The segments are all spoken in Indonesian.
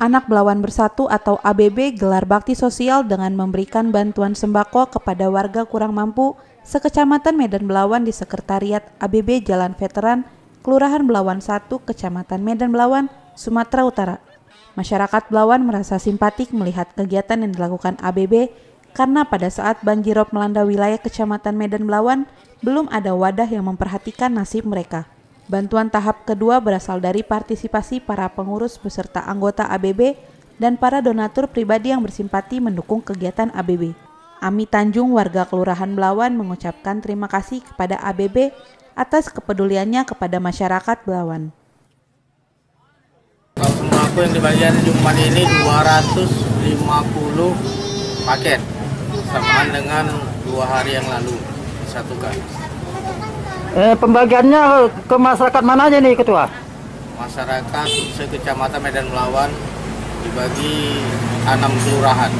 Anak Belawan Bersatu atau ABB gelar bakti sosial dengan memberikan bantuan sembako kepada warga kurang mampu sekecamatan Medan Belawan di Sekretariat ABB Jalan Veteran, Kelurahan Belawan 1, Kecamatan Medan Belawan, Sumatera Utara. Masyarakat Belawan merasa simpatik melihat kegiatan yang dilakukan ABB karena pada saat banjirop melanda wilayah Kecamatan Medan Belawan, belum ada wadah yang memperhatikan nasib mereka. Bantuan tahap kedua berasal dari partisipasi para pengurus beserta anggota ABB dan para donatur pribadi yang bersimpati mendukung kegiatan ABB. Ami Tanjung, warga Kelurahan Belawan, mengucapkan terima kasih kepada ABB atas kepeduliannya kepada masyarakat Belawan. Sembako yang dibagikan Jumat ini 250 paket, samaan dengan dua hari yang lalu disatukan. Eh, pembagiannya ke masyarakat mana aja nih ketua? Masyarakat sekecamatan Medan Melawan dibagi enam kelurahan.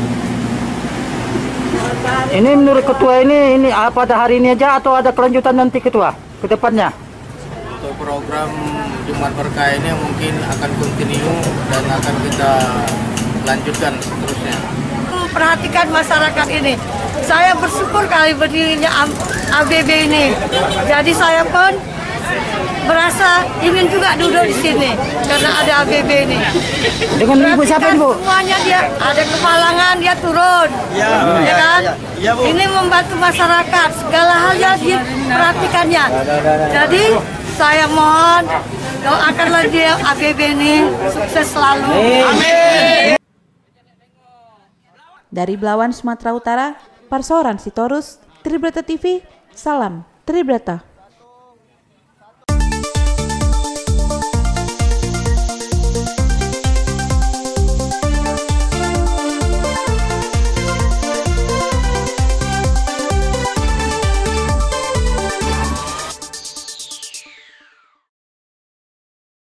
Ini menurut ketua ini ini apa pada hari ini aja atau ada kelanjutan nanti ketua ke depannya? Untuk program Jumat Berkah ini mungkin akan continue dan akan kita lanjutkan seterusnya. Perhatikan masyarakat ini. Saya bersyukur kali berdirinya ABB ini. Jadi saya pun berasa ingin juga duduk di sini karena ada ABB ini. Dengan ibu siapa ibu? Semuanya dia ada kemalangan dia turun, ya, ya kan? Ya, Bu. Ini membantu masyarakat segala hal yang diperhatikannya. Jadi saya mohon doakanlah dia ABB ini sukses selalu. Amin. Dari Belawan, Sumatera Utara, Parsoran Sitorus, Tribrata TV, salam Tribrata.